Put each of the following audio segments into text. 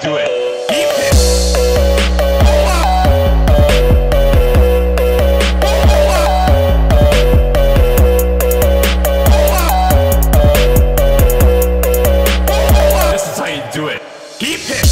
do it. This is how you do it. Keep it.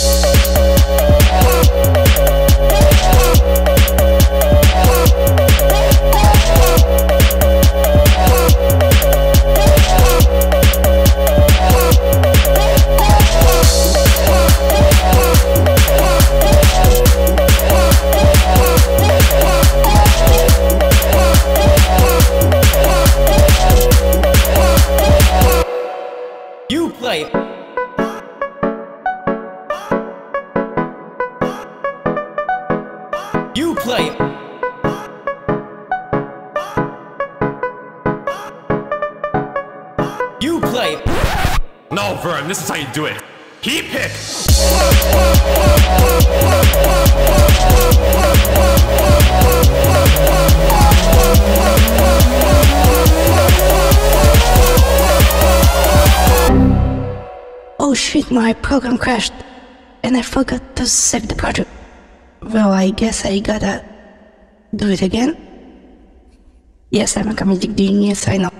play. You play. You play. No, Vern, this is how you do it. Keep it. Oh shit, my program crashed and I forgot to save the project. Well, I guess I gotta do it again. Yes, I'm a comedic genius, I know.